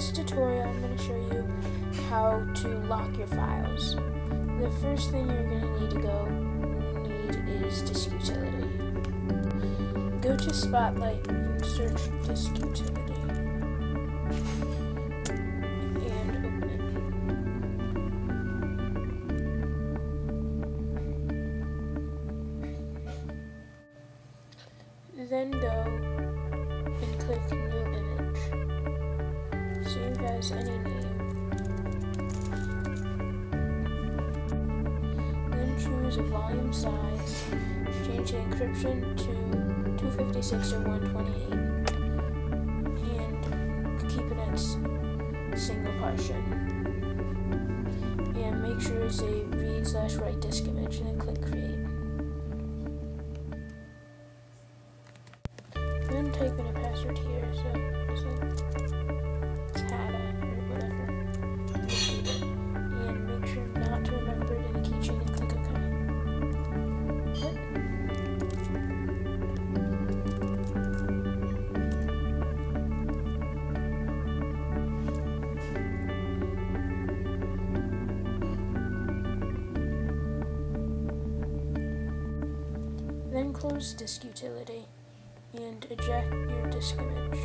this tutorial, I'm going to show you how to lock your files. The first thing you're going to need to go need is Disk Utility. Go to Spotlight and search Disk Utility. And open it. Then go and click New Image. Save as any name. Then choose a volume size. Change the encryption to 256 or 128. And keep it at single partition. And make sure it's a read slash write disk image and then click create. Type in a password here, so it's Then close disk utility and eject your disk image.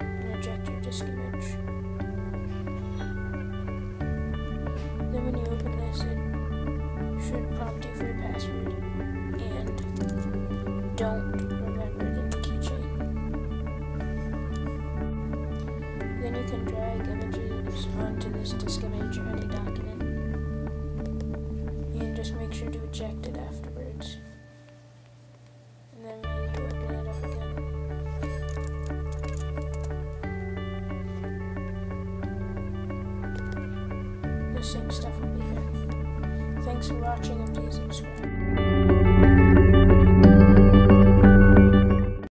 And eject your disk image. Then when you open this, it should prompt you for a password. And don't remember the keychain. Then you can drag images onto this disk image or any document. Just make sure to eject it afterwards. And then you open it up again. The same stuff will be here. Thanks for watching and please